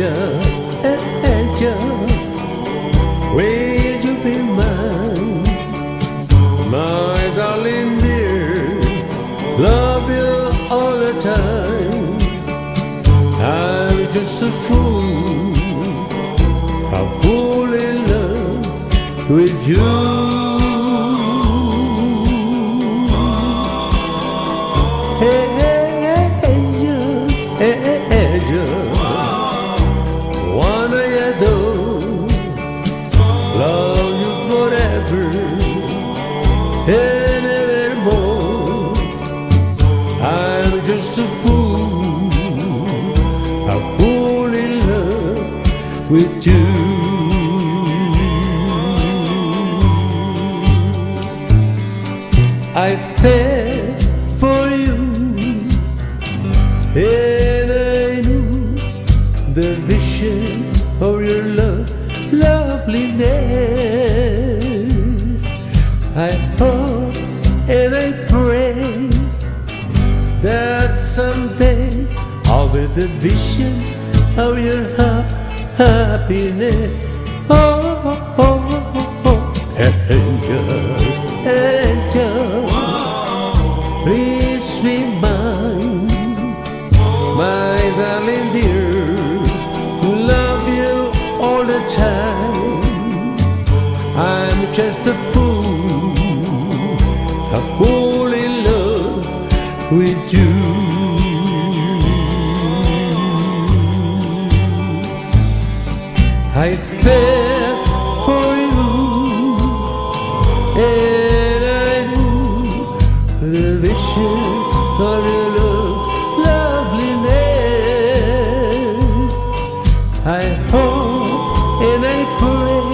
angel, will you be mine, my darling dear? Love you all the time. I'm just a fool, a fool in love with you. Angel, angel, eh, eh. A fool in love with you. I fell for you, and I knew the vision of your love, loveliness. I hope and I pray that someday I'll the vision of your ha- happiness. Oh, oh, oh, oh, oh. angel, angel, please be mine, my darling dear. Love you all the time. I'm just a fool, a fool in love with you. I fell for you, and I knew the vision of your love, loveliness. I hope and I pray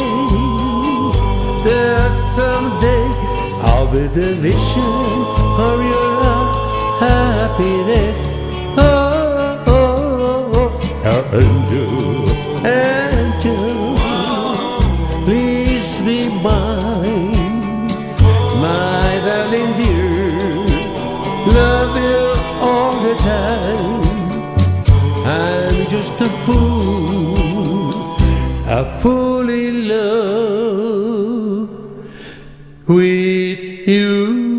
that someday I'll be the vision of your happiness. Oh, oh, oh, oh. angel, angel, please be mine, my darling dear. Love you all the time. I'm just a fool, a fool in love with you.